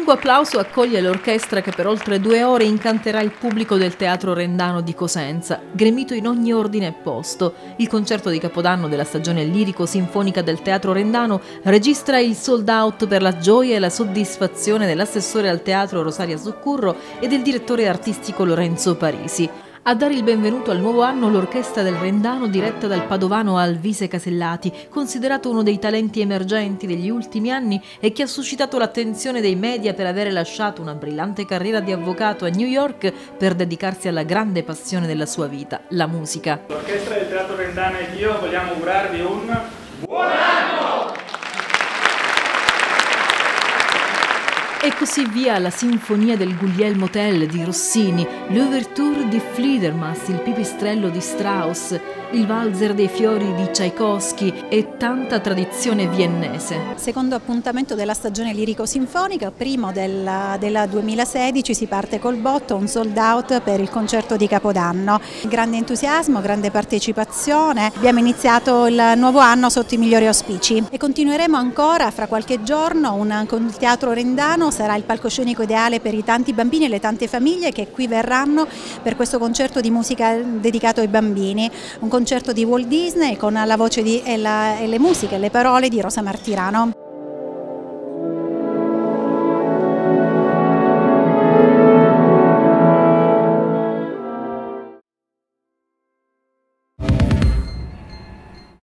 lungo applauso accoglie l'orchestra che per oltre due ore incanterà il pubblico del Teatro Rendano di Cosenza, gremito in ogni ordine e posto. Il concerto di Capodanno della stagione lirico-sinfonica del Teatro Rendano registra il sold out per la gioia e la soddisfazione dell'assessore al teatro Rosaria Zuccurro e del direttore artistico Lorenzo Parisi. A dare il benvenuto al nuovo anno l'orchestra del Rendano diretta dal padovano Alvise Casellati, considerato uno dei talenti emergenti degli ultimi anni e che ha suscitato l'attenzione dei media per avere lasciato una brillante carriera di avvocato a New York per dedicarsi alla grande passione della sua vita, la musica. L'orchestra del Teatro Rendano ed io vogliamo augurarvi un buon anno! E così via la sinfonia del Guglielmo Tell di Rossini, l'Ouverture di Fliedermass, il pipistrello di Strauss, il valzer dei fiori di Tchaikovsky e tanta tradizione viennese. Secondo appuntamento della stagione lirico-sinfonica, primo del, del 2016, si parte col botto, un sold out per il concerto di Capodanno. Grande entusiasmo, grande partecipazione, abbiamo iniziato il nuovo anno sotto i migliori auspici e continueremo ancora fra qualche giorno un, con il Teatro Rendano sarà il palcoscenico ideale per i tanti bambini e le tante famiglie che qui verranno per questo concerto di musica dedicato ai bambini, un concerto di Walt Disney con la voce di, e, la, e le musiche e le parole di Rosa Martirano.